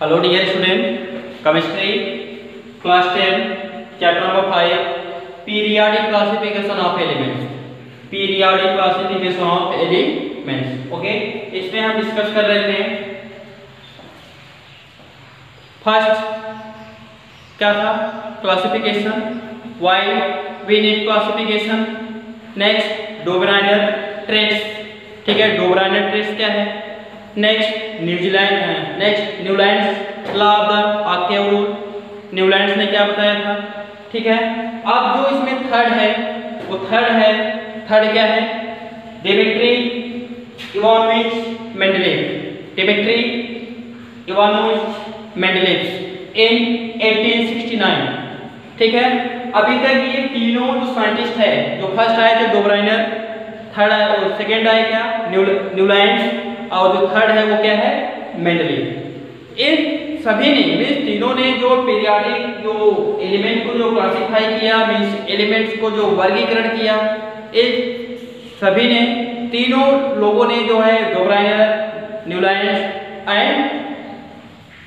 Hello dear student chemistry class 10 chapter number 5 periodic classification of elements periodic classification of elements okay इसमें हम discuss कर रहे थे first क्या था? Classification why we need classification next Dobereiner triads ठीक है? डोब्रेनर ट्रेस क्या है? Next Newlands next Newlands Newlands ने क्या बताया था? ठीक है? अब जो इसमें थर्ड है, वो थर्ड है। थर्ड क्या है? Dmitri Ivanovich Mendeleev Dmitri Ivanovich Mendeleev in 1869 ठीक है? अभी तक ये तीनों जो साइंटिस्ट है, जो फ़र्स्ट आए थे डोबराइनर थर्ड आए सेकेंड आया क्या? न्यूलैंड और जो थर्ड है वो क्या है? मेंडलीव इन सभी ने मीन्स तीनों ने जो पीरियाडिक जो एलिमेंट को जो क्लासिफाई किया मीन्स एलिमेंट्स को जो वर्गीकरण किया इन सभी ने तीनों लोगों ने जो है डोब्राइनर न्यूलाइंस एंड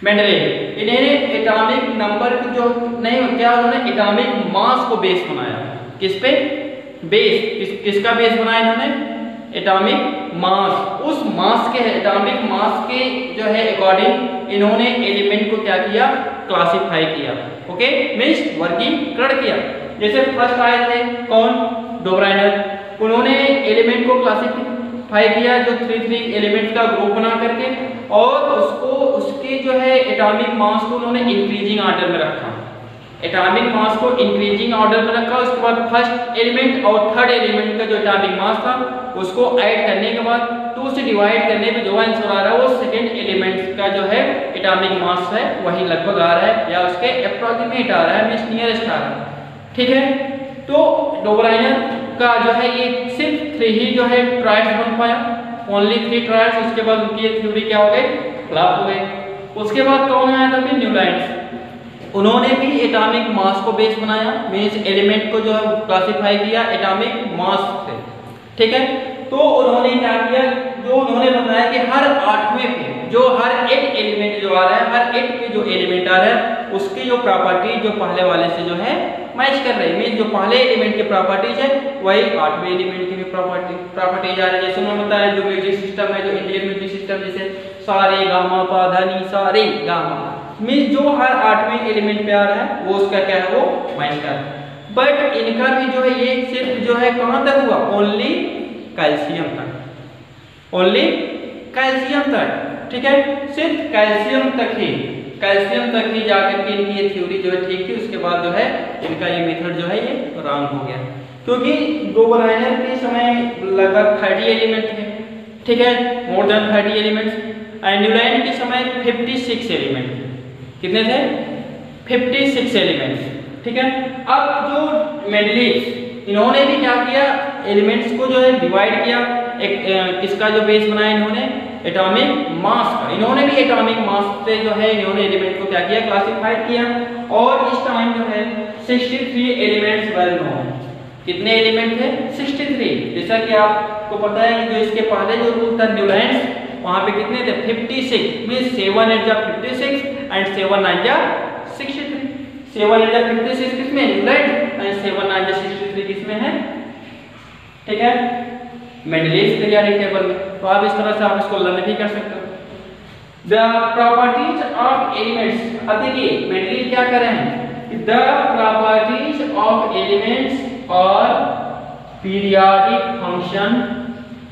मेंडलीव इन्हें एटॉमिक नंबर जो नहीं क्या उन्होंने? एटॉमिक मास को बेस बनाया। किस पे? बेस किस, किसका बेस बनाया इन्होंने? एटॉमिक मास उस मास के एटॉमिक मास के जो है अकॉर्डिंग इन्होंने एलिमेंट को क्या किया? क्लासिफाई किया। ओके मीन्स वर्गीकरण किया। जैसे फ़र्स्ट आए थे कौन? डोब्राइनर उन्होंने एलिमेंट को क्लासिफाई किया जो थ्री थ्री एलिमेंट का ग्रुप बना करके, और उसको, उसके जो है एटॉमिक मास को उन्होंने इंक्रीजिंग ऑर्डर में रखा। एटॉमिक मास को इंक्रीजिंग ऑर्डर में रखा, उसके बाद फ़र्स्ट एलिमेंट और थर्ड एलिमेंट का जो एटॉमिक मास था, उसको ऐड करने के बाद टू से डिवाइड करने पे जो आंसर आ रहा है, वो सेकेंड एलिमेंट का जो है एटॉमिक मास है, वही लगभग आ रहा है, या उसके अप्रोक्सीमेट आ रहा है मीन्स नियरेस्ट आ रहा है। ठीक है? तो डोबराइनर का जो है, ये सिर्फ़ थ्री ही जो है ट्रायल्स बन पाया। ओनली थ्री ट्रायल्स उसके बाद उनकी थ्योरी क्या हो गई? फ्लॉप हो गई। उसके बाद कौन आया था? फिर उन्होंने भी एटॉमिक मास को बेस बनाया मीन्स एलिमेंट को जो है क्लासिफाई किया एटॉमिक मास से ठीक है? तो उन्होंने क्या किया? जो उन्होंने बताया कि हर आठवें पे जो हर एक एलिमेंट जो आ रहा है, हर एक पे जो एलिमेंट आ रहा है, उसकी जो प्रॉपर्टी जो पहले वाले से जो है मैच कर रही है। मीन जो पहले एलिमेंट की प्रॉपर्टीज़ है, वही आठवें एलिमेंट की भी प्रॉपर्टी प्रॉपर्टीज़ आ रही है। जैसे उन्होंने बताया, जो म्यूज़िक सिस्टम है, जो इंडियन म्यूज़िक सिस्टम जैसे सारे गामा पा धनी सारे गामा। मीन जो हर आठवें एलिमेंट पे आ रहा है, वो उसका क्या है, वो है। बट इनका भी जो है, ये सिर्फ़ जो है, कहाँ तक हुआ? ओनली कैल्शियम तक। ओनली कैल्शियम तक, ठीक है? सिर्फ़ कैल्शियम तक ही कैल्शियम तक ही जाकर के इनकी ये थ्योरी जो है, ठीक थी, उसके बाद जो है, इनका ये मेथड जो है, ये रॉन्ग हो गया। क्योंकि ग्लोबलाइजर के समय लगभग थर्टी एलिमेंट थे ठीक है? More than thirty elements and के समय फिफ्टी सिक्स एलिमेंट कितने थे? 56 एलिमेंट्स ठीक है? अब जो मेडलिस्ट इन्होंने भी क्या किया? एलिमेंट्स को जो है डिवाइड किया। एक किसका जो बेस बनाया इन्होंने? एटॉमिक मास का। इन्होंने भी एटॉमिक मास से जो है इन्होंने एलिमेंट को क्या किया? क्लासिफाइड किया। और इस टाइम जो है 63 एलिमेंट्स वेल नोन कितने एलिमेंट थे? 63 जैसा कि आपको पता है कि जो इसके पहले जो रूल था न्यूलैंड वहाँ पे कितने थे? 56 मींस 7 एट जा 56 एंड 7 नाइन जा 63 7 एट जा 56 किसमें राइट एंड 7 नाइन जा 63 किसमें है? ठीक है? मेंडलीव पीरियोडिक टेबल में। तो आप इस तरह से आप इसको लर्न भी कर सकते हो। द प्रॉपर्टीज़ ऑफ़ एलिमेंट्स अब देखिए मेंडलीव क्या कर रहे हैं द प्रॉपर्टीज़ ऑफ़ एलिमेंट्स और पीरियोडिक फ़ंक्शन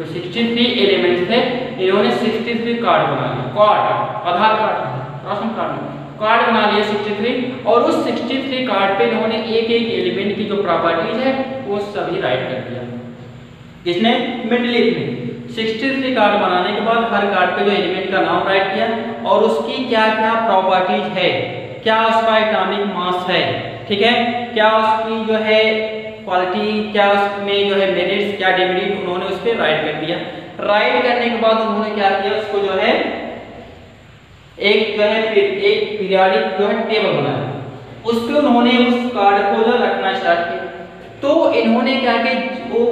तो 63 एलिमेंट्स थे, इन्होंने 63 कार्ड बना लिया card Aadhaar card ration card card बना लिया 63 और उस 63 कार्ड पे इन्होंने एक एक एलिमेंट की जो प्रॉपर्टीज़ है, वो सभी राइट कर दिया। किसने? मिडलिप ने। 63 कार्ड बनाने के बाद हर कार्ड पे जो एलिमेंट का नाम राइट किया और उसकी क्या क्या प्रॉपर्टीज़ है, क्या उसका एटॉमिक मास है, ठीक है? क्या उसकी जो है क्वालिटी क्या उसमें जो है मेरिट्स क्या डिमेरिट उन्होंने उस पर राइट कर दिया। राइट करने के बाद उन्होंने क्या किया, उसको जो है एक जो है फिर एक पीरियाडिक जो है टेबल बनाया। उस पर उन्होंने उस कार्ड को जो रखना स्टार्ट किया। तो इन्होंने क्या किया वो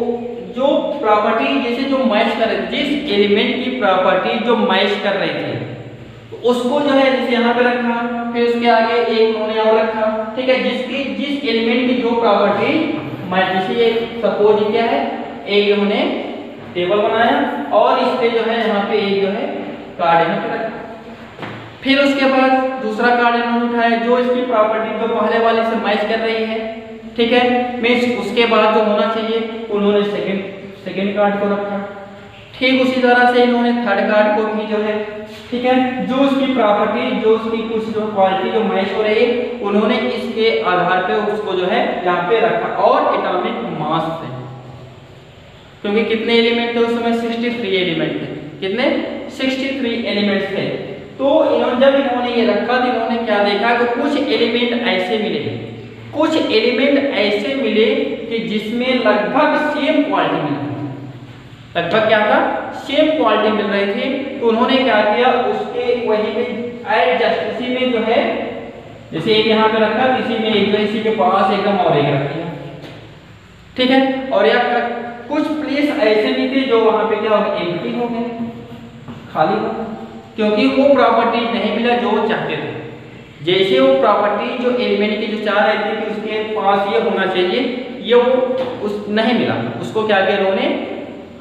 जो प्रॉपर्टी जैसे जो मैच कर जिस एलिमेंट की प्रॉपर्टी जो मैच कर रही थी, उसको जो है जैसे यहाँ पे रखा, फिर उसके आगे एक उन्होंने और रखा, ठीक है? जिसकी, जिस एलिमेंट की जो प्रॉपर्टी जैसे सपोज़ क्या है, एक इन्होंने टेबल बनाया और इस पे जो है यहाँ पे एक जो है कार्ड यहाँ पे रखा। फिर उसके बाद दूसरा कार्ड इन्होंने उठाया जो इसकी प्रॉपर्टी जो पहले वाले से मैच कर रही है, ठीक है? मीन्स उसके बाद जो होना चाहिए, उन्होंने सेकंड सेकंड कार्ड को रखा। ठीक उसी तरह से इन्होंने थर्ड कार्ड को भी जो है ठीक है? जो उसकी प्रॉपर्टी जो उसकी कुछ जो क्वालिटी जो मैच हो रही, उन्होंने इसके आधार पे उसको जो है यहाँ पे रखा। और एटॉमिक मास से। क्योंकि कितने एलिमेंट थे उस समय? 63 एलिमेंट थे। कितने? 63 एलिमेंट थे। तो इन्होंने जब इन्होंने ये रखा तो इन्होंने क्या देखा कि कुछ एलिमेंट ऐसे मिले। कुछ एलिमेंट ऐसे मिले कि जिसमें लगभग सेम क्वालिटी मिल। लगभग क्या था? सेम क्वालिटी मिल रही थी तो उन्होंने क्या किया, उसके वही पे एडजस्ट इसी में जो है, जैसे एक यहाँ पे रखा, इसी में एक इसी के पास एकदम और एक रख दिया। ठीक है? और यह कुछ प्लेस ऐसे भी थे जो वहाँ पे क्या हो एम्प्टी हो गए, खाली हो क्योंकि वो प्रॉपर्टी नहीं मिला जो चाहते थे। जैसे वो प्रॉपर्टी जो एलिमेंट की जो चाह रहे थे, उसके पास ये होना चाहिए, ये वो उस नहीं मिला। उसको क्या किया उन्होंने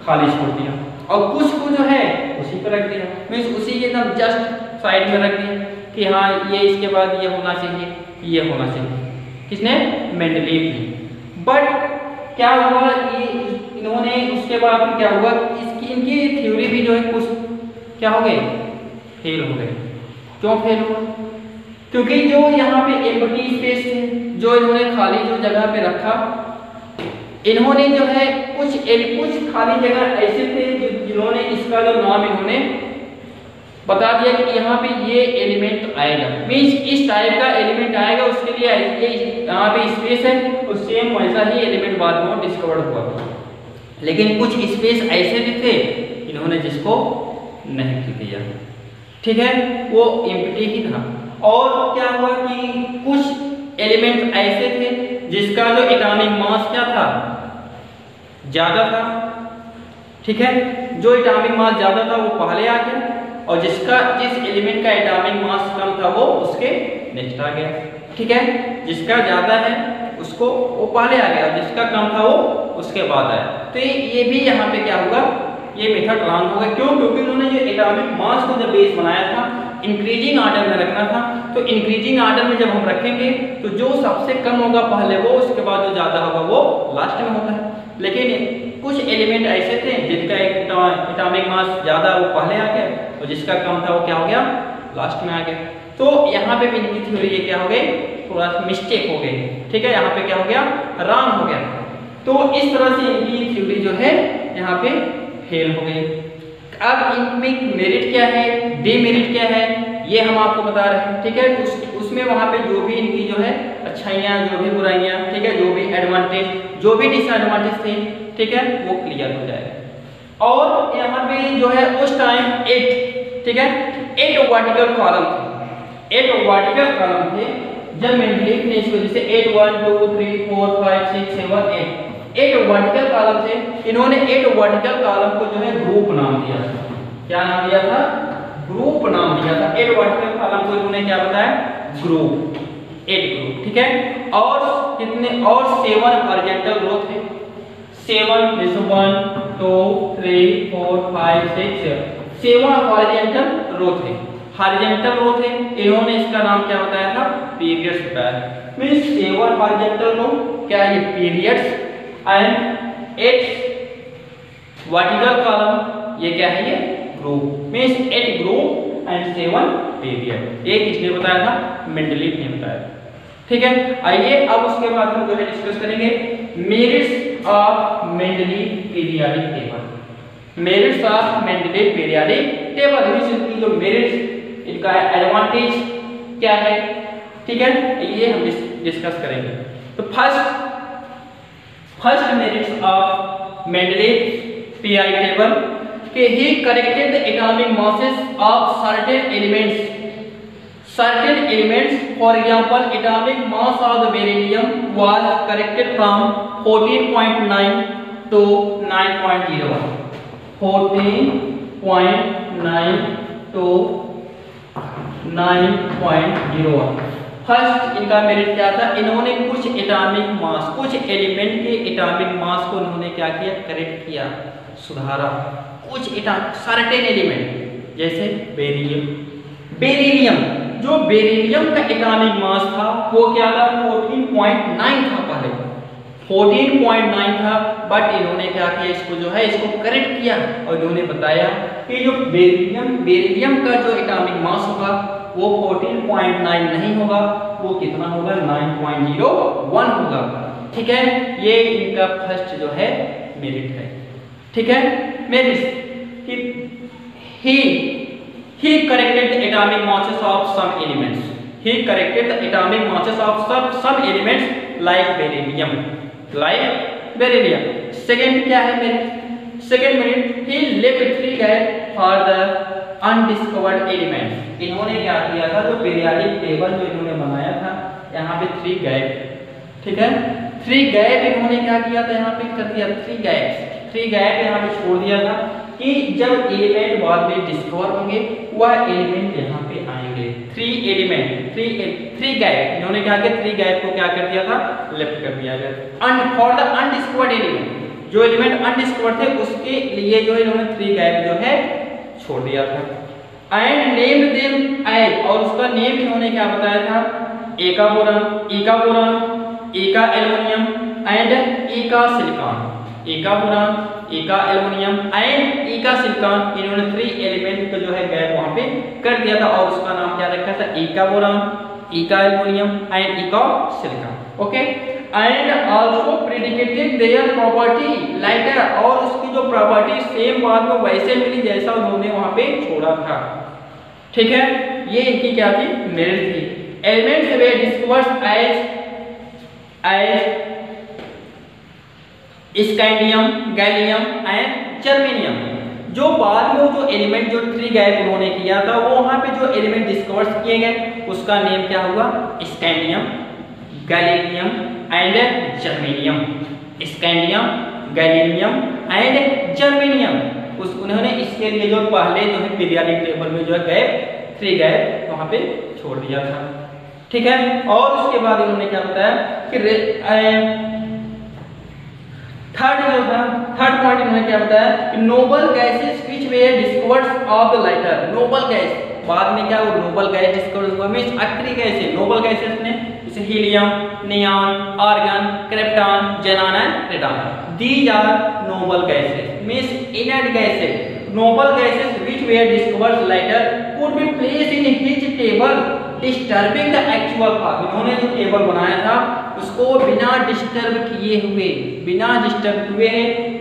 खाली छोड़ दिया। और कुछ को जो है, उसी पर रख दिया। मीन्स उसी के एकदम जस्ट साइड में रख दिया कि हाँ ये इसके बाद ये होना चाहिए, ये होना चाहिए। किसने? मेंडलीव बट क्या हुआ? ये इन्होंने उसके बाद फिर क्या हुआ? इसकी, इनकी थ्योरी भी जो है कुछ क्या हो गए फेल हो गए क्यों फेल हुआ? क्योंकि जो यहाँ पे एम्पटी स्पेस है, जो इन्होंने खाली जो जगह पे रखा इन्होंने जो है कुछ कुछ खाली जगह ऐसे थे जिन्होंने इसका जो नाम इन्होंने बता दिया कि यहाँ पे ये एलिमेंट आएगा। मीन्स इस टाइप का एलिमेंट आएगा, उसके लिए ये यहाँ पे स्पेस है और सेम वैसा ही एलिमेंट बाद में डिस्कवर हुआ। था लेकिन कुछ स्पेस ऐसे भी थे इन्होंने जिसको नहीं दिया ठीक है? वो एम्प्टी ही था। और क्या हुआ कि कुछ एलिमेंट ऐसे थे जिसका जो इटामिक मास क्या था? ज़्यादा था। ठीक है? जो इटामिक मास ज़्यादा था, वो पहले आ गया और जिसका, जिस एलिमेंट का एटॉमिक मास कम था, वो उसके नेक्स्ट आ गया। ठीक है? जिसका ज़्यादा है, उसको, वो पहले आ गया। जिसका कम था, वो उसके बाद आया। तो ये भी यहाँ पे क्या होगा? ये मेथड रॉन्ग होगा। क्यों? क्योंकि उन्होंने जो एटॉमिक मास को जब बेस बनाया था इंक्रीजिंग आर्डर में रखना था। तो इंक्रीजिंग आर्डर में जब हम रखेंगे तो जो सबसे कम होगा पहले वो, उसके बाद जो ज़्यादा होगा वो लास्ट में होता है। लेकिन कुछ एलिमेंट ऐसे थे जिनका एटॉमिक मास ज़्यादा, वो पहले आ गया और जिसका कम था वो क्या हो गया? लास्ट में आ गया। तो यहाँ पे भी इनकी थ्योरी ये क्या हो गई? थोड़ा सा मिस्टेक हो गई। ठीक है, यहाँ पे क्या हो गया? रॉन्ग हो गया। तो इस तरह से इनकी थ्योरी जो है, यहाँ पे फेल हो गई। अब इनमें मेरिट क्या है? डीमेरिट क्या है? ये हम आपको बता रहे हैं ठीक है? उस, उसमें वहाँ पे जो भी इनकी जो है अच्छाइयाँ जो भी बुराइयाँ ठीक है? जो भी एडवांटेज जो भी डिसएडवांटेज थे ठीक है? वो क्लियर हो जाएगा। और यहाँ पे जो है उस टाइम एट ठीक है? एट वर्टिकल कॉलम थे। एट वर्टिकल कॉलम थे जब मेंडलीफ ने इसको जैसे eight one two three four five six seven eight eight vertical column थे इन्होंने एट वर्टिकल कॉलम को जो है ग्रुप नाम दिया था। क्या नाम दिया था? ग्रुप नाम दिया था। एट वर्टिकल कॉलम को इन्होंने क्या बताया? ग्रुप। एट ग्रुप, ठीक है? और कितने, और सेवन हॉरिजॉन्टल रो थे। सेवन जैसे one two three four five six seven horizontal row थे। हॉरिजॉन्टल रो थे। इन्होंने इसका नाम क्या बताया था? पीरियड्स बताया मींस सेवन हॉरिजॉन्टल रो क्या ये periods and eight vertical column ये क्या है ये? Group means eight group and seven period ये किसने बताया था? मेंडलीव ने बताया ठीक है, आइए अब उसके बाद हम जो है डिस्कस करेंगे। Merits of Mendeleev periodic table merits of Mendeleev periodic table means जो मेरिट्स इनका एडवांटेज क्या है? ठीक है, ये हम डिस्कस करेंगे। तो first first merits of Mendeleev PI table के ही corrected the atomic masses of certain elements certain elements for example atomic mass of the beryllium was corrected from 14.9 to 9.01 14.9 to 9.01 first इनका मेरिट क्या था? इन्होंने कुछ atomic mass, कुछ element के atomic mass को इन्होंने क्या किया? करेक्ट किया। सुधारा। कुछ सर्टेन एलिमेंट, जैसे बेरिलियम। बेरिलियम, जो बेरिलियम का एटॉमिक मास था, वो क्या था? 14.9 था पहले। 14.9 था, बट इन्होंने क्या किया? इसको जो है, इसको करेक्ट किया। और इन्होंने बताया कि जो बेरिलियम बेरिलियम का जो एटॉमिक मास होगा वो 14.9 नहीं होगा, वो कितना होगा? 9.01 होगा। ठीक है? ये इनका फ़र्स्ट जो है मेरिट है। ठीक है? Merit he he corrected atomic masses of some elements he corrected atomic masses of सब some elements like beryllium like beryllium second क्या है merit second merit he left three gap for the undiscovered elements इन्होंने क्या किया था? जो periodic table जो इन्होंने बनाया था, यहाँ पे थ्री गैप ठीक है? थ्री गैप इन्होंने क्या किया था यहाँ पे? कर दिया थ्री गैप थ्री गैप यहाँ पे छोड़ दिया था कि जब एलिमेंट बाद में डिस्कवर होंगे, वह एलिमेंट यहाँ पे आएँगे। Three element three three gap इन्होंने क्या किया? थ्री गैप को क्या कर दिया था? लेफ़्ट कर दिया गया। Un for the undiscovered element जो एलिमेंट अनडिस्कवर्ड थे, उसके लिए जो इन्होंने थ्री गैप जो है छोड़ दिया था। एंड नेम देम एज और उसका नेम इन्होंने क्या बताया था? एका boron eka boron eka aluminium and eka silicon eka boron eka aluminium and eka silicon इन्होंने थ्री एलिमेंट का जो है गैप वहाँ पे कर दिया था, और उसका नाम क्या रखा था? Eka boron eka aluminium and eka silicon okay and also predicated their property lighter और उसकी जो प्रॉपर्टी सेम बाद में वैसे मिली जैसा उन्होंने वहाँ पे छोड़ा था। ठीक है? ये इनकी क्या थी? मेरिट थी। Elements were discovered as as scandium gallium and germanium जो बाद में जो एलिमेंट जो थ्री गैप उन्होंने किया था, वो वहाँ पे जो एलिमेंट डिस्कवर्स किए गए, उसका नेम क्या हुआ? Scandium gallium and germanium scandium gallium and germanium उस उन्होंने इसके लिए जो पहले जो है पीरियाडिक टेबल में जो है गैप थ्री गैप वहाँ पे छोड़ दिया था। ठीक है? और उसके बाद इन्होंने क्या बताया कि थर्ड जो था थर्ड पॉइंट इन्होंने क्या बताया कि noble gases which were discovered of the lighter noble gas बाद में क्या वो नोबल गैस डिस्कवर हुआ मींस अक्री है। नोबल गैसेस ने जैसे helium, neon, argon, krypton, xenon and radon these are noble gases means inert gases noble gases which were discovered lighter could be placed in his table disturbing the actual path इन्होंने जो table बनाया था, उसको बिना disturb किए हुए, बिना disturb हुए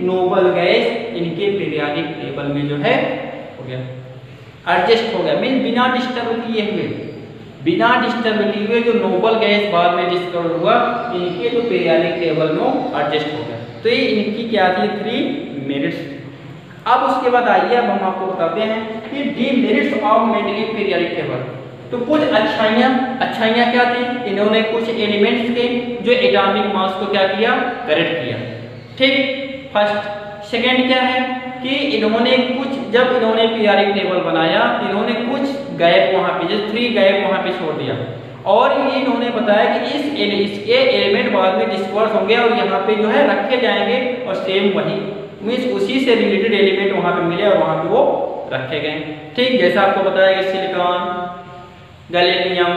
नोबल गैस इनके पीरियाडिक टेबल में जो है, हो गया। एडजस्ट हो गया। मीन बिना डिस्टर्ब किए हुए। बिना डिस्टर्ब किए हुए जो नोबल गैस बाद में डिस्कवर हुआ, इनके जो पीरियाडिक टेबल में एडजस्ट हो गया। तो ये इनकी क्या थी? थ्री मेरिट्स अब उसके बाद आइए, अब हम आपको बताते हैं कि demerits of Mendeleev periodic table तो कुछ अच्छाइयाँ अच्छाइयाँ क्या थी? इन्होंने कुछ एलिमेंट्स के, जो एटॉमिक मास को क्या किया? करेक्ट किया। ठीक। फ़र्स्ट सेकंड क्या है? कि इन्होंने कुछ जब इन्होंने पीरियोडिक टेबल बनाया, इन्होंने कुछ गैप वहाँ पे जैसे थ्री गैप वहाँ पे छोड़ दिया। और ये इन्होंने बताया कि इस इसके एलिमेंट बाद में डिस्कवर्स होंगे और यहाँ पे जो है रखे जाएँगे और सेम वही। मीन्स उसी से रिलेटेड एलिमेंट वहाँ पे मिले और वहाँ पे वो रखे गए। ठीक, जैसा आपको बताया कि silicon gallium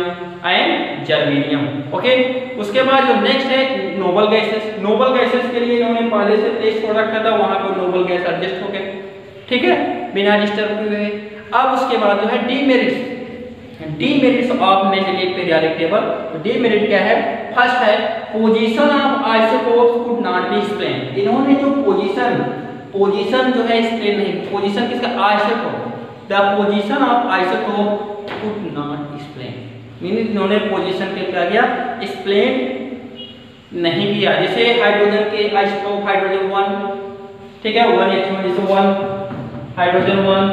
and germanium okay उसके बाद जो नेक्स्ट है नोबल गैसेस नोबल गैसेस के लिए इन्होंने पहले से प्लेस छोड़ रखा था, वहाँ पर नोबल गैस एडजस्ट हो गए। ठीक है? बिना डिस्टर्ब हुए। अब उसके बाद जो है demerits demerits of Mendeleev periodic table demerit क्या है? फ़र्स्ट है position of isotopes could not be explain इन्होंने जो पोजीशन पोजीशन जो है एक्सप्लेन नहीं पोजीशन किसका? Isotope the position of isotope could not explain mean इन्होंने पोजीशन के क्या किया एक्सप्लेन नहीं किया। जैसे हाइड्रोजन के आइसोटोप हाइड्रोजन वन ठीक है? वन एच वन जैसे वन हाइड्रोजन वन,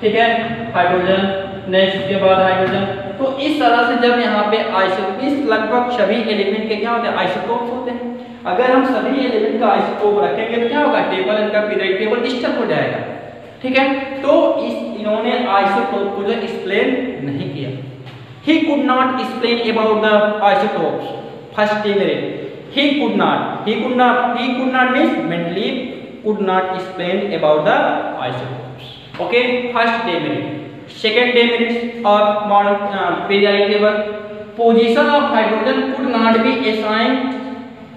ठीक है? हाइड्रोजन नेक्स्ट के बाद हाइड्रोजन। तो इस तरह से जब यहाँ पे आइसोटोप इस लगभग सभी एलिमेंट के क्या होते हैं? आइसोटोप होते हैं। अगर हम सभी एलिमेंट का आइसोटोप रखेंगे तो क्या होगा? टेबल इनका पीरियड टेबल डिस्टर्ब हो जाएगा। ठीक है? तो इस, इन्होंने आइसोटोप को जो एक्सप्लेन नहीं किया। He could not explain about the isotopes first demerit he could not. He could not, he could not means mentally could not explain about the isotopes okay first demerit second demerit of modern uh, periodic table position of hydrogen could not be assigned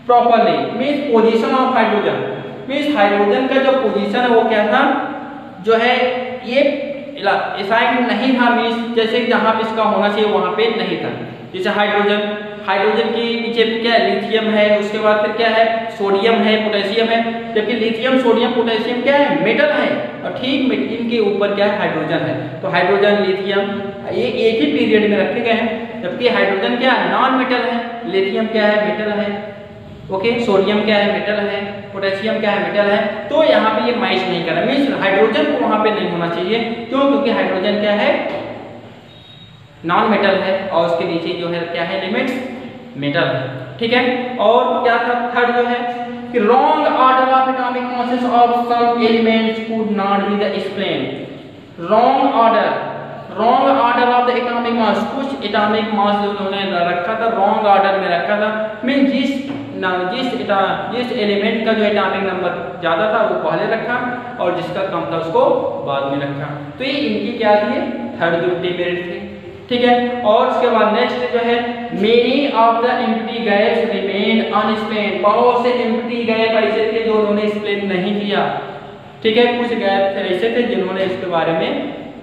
properly means position of hydrogen means hydrogen का जो position है वो क्या था जो है ये assign नहीं था मीन्स जैसे जहाँ पे इसका होना चाहिए वहाँ पे नहीं था जैसे हाइड्रोजन हाइड्रोजन के नीचे क्या है? लिथियम है, उसके बाद फिर क्या है? सोडियम है, पोटेशियम है। जबकि लिथियम, सोडियम, पोटेशियम क्या है? मेटल है। और ठीक इनके ऊपर क्या है? हाइड्रोजन है। तो हाइड्रोजन, लिथियम, ये एक ही पीरियड में रखे गए हैं। जबकि हाइड्रोजन क्या है? नॉन मेटल है। लिथियम क्या है? मेटल है। ओके? सोडियम क्या है? मेटल है। पोटेशियम क्या है? मेटल है। तो यहाँ पे ये मैच नहीं कर रहा मीन हाइड्रोजन को वहाँ पे नहीं होना चाहिए। क्यों? क्योंकि हाइड्रोजन क्या है? नॉन मेटल है और उसके नीचे जो है, क्या है एलिमेंट्स मेटल है। ठीक है? और क्या था? थर्ड जो है, कि wrong order of atomic masses of some elements could not be the explain wrong order wrong order of the atomic mass कुछ एटॉमिक मास जो उन्होंने रखा था रॉन्ग ऑर्डर में रखा था। मीन जिस जिस जिस एलिमेंट का जो एटॉमिक नंबर ज़्यादा था, वो पहले रखा और जिसका कम था, उसको बाद में रखा। तो ये इनकी क्या थी? थर्ड जो डिमेरिट थी। ठीक है? और उसके बाद नेक्स्ट जो है many of the empty gas remain unexplain बहुत से एम्प्टी गैस ऐसे थे जो उन्होंने एक्सप्लेन नहीं किया। ठीक है? कुछ गैस ऐसे थे जिन्होंने इसके बारे में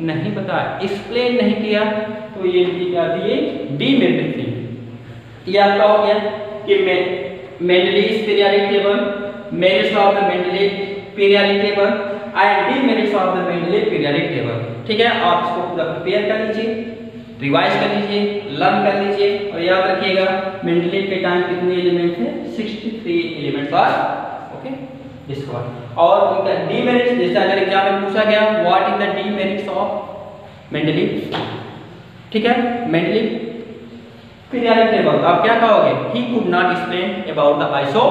नहीं बताया। एक्सप्लेन नहीं किया तो ये इनकी क्या थी? डी मेरिट थी ये आपका हो गया कि Mendeleev's periodic table merits of the Mendeleev's periodic table and demerits of the Mendeleev's periodic table ठीक है? आप इसको पूरा प्रिपेयर कर लीजिए। रिवाइज कर लीजिए लर्न कर लीजिए और याद रखिएगा मेंडलीव के टाइम कितने एलिमेंट थे? 63 एलिमेंट्स आर ओके बाद और उनका डीमेरिट्स जैसे अगर एग्ज़ाम में पूछा गया what is the demerits of Mendeleev ठीक है? मेंडलीव पीरियोडिक टेबल आप क्या कहोगे? He could not explain about the iso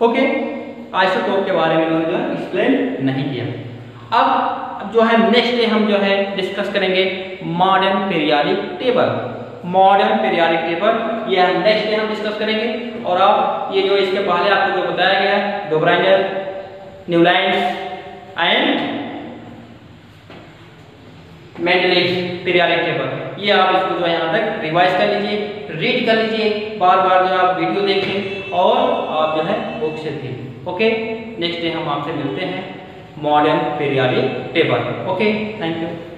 okay isotope के बारे में उन्होंने एक्सप्लेन नहीं किया। अब जो है नेक्स्ट डे हम जो है डिस्कस करेंगे modern periodic table modern periodic table ये नेक्स्ट डे हम डिस्कस करेंगे। और अब ये जो इसके पहले आपको जो बताया गया है Dobereiner Newlands and Mendeleev periodic table ये आप इसको जो है यहाँ तक रिवाइज कर लीजिए रीड कर लीजिए बार बार जो आप वीडियो देखें और आप जो है बुक से थे ओके नेक्स्ट डे हम आपसे मिलते हैं। Modern periodic table. Okay? Thank you